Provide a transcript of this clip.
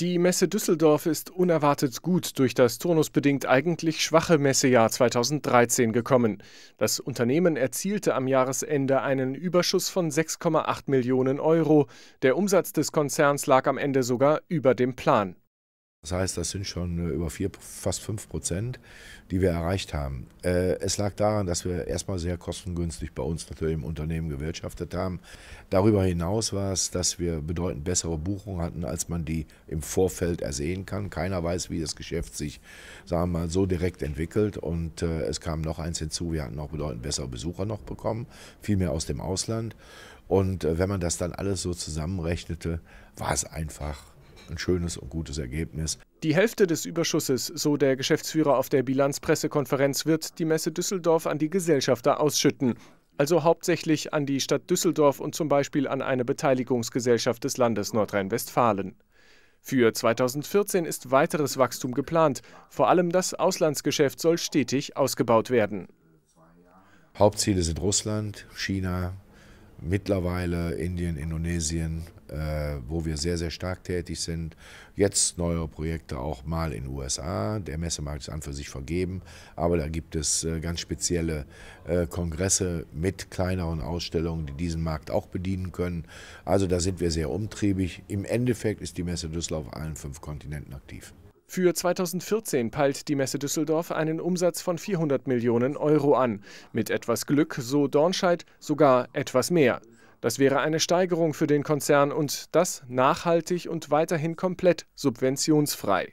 Die Messe Düsseldorf ist unerwartet gut durch das turnusbedingt eigentlich schwache Messejahr 2013 gekommen. Das Unternehmen erzielte am Jahresende einen Überschuss von 6,8 Millionen Euro. Der Umsatz des Konzerns lag am Ende sogar über dem Plan. Das heißt, das sind schon äh, über vier, fast fünf Prozent, die wir erreicht haben. Äh, es lag daran, dass wir erstmal sehr kostengünstig bei uns natürlich im Unternehmen gewirtschaftet haben. Darüber hinaus war es, dass wir bedeutend bessere Buchungen hatten, als man die im Vorfeld ersehen kann. Keiner weiß, wie das Geschäft sich, sagen wir mal, so direkt entwickelt. Und äh, es kam noch eins hinzu, wir hatten auch bedeutend bessere Besucher noch bekommen, viel mehr aus dem Ausland. Und wenn man das dann alles so zusammenrechnete, war es einfach ein schönes und gutes Ergebnis. Die Hälfte des Überschusses, so der Geschäftsführer auf der Bilanzpressekonferenz, wird die Messe Düsseldorf an die Gesellschafter ausschütten. Also hauptsächlich an die Stadt Düsseldorf und zum Beispiel an eine Beteiligungsgesellschaft des Landes Nordrhein-Westfalen. Für 2014 ist weiteres Wachstum geplant. Vor allem das Auslandsgeschäft soll stetig ausgebaut werden. Hauptziele sind Russland, China, mittlerweile Indien, Indonesien, äh, wo wir sehr, sehr stark tätig sind. Jetzt neue Projekte auch mal in den USA. Der Messemarkt ist an für sich vergeben, aber da gibt es äh, ganz spezielle äh, Kongresse mit kleineren Ausstellungen, die diesen Markt auch bedienen können. Also da sind wir sehr umtriebig. Im Endeffekt ist die Messe Düsseldorf auf allen fünf Kontinenten aktiv. Für 2014 peilt die Messe Düsseldorf einen Umsatz von 400 Millionen Euro an. Mit etwas Glück, so Dornscheid, sogar etwas mehr. Das wäre eine Steigerung für den Konzern und das nachhaltig und weiterhin komplett subventionsfrei.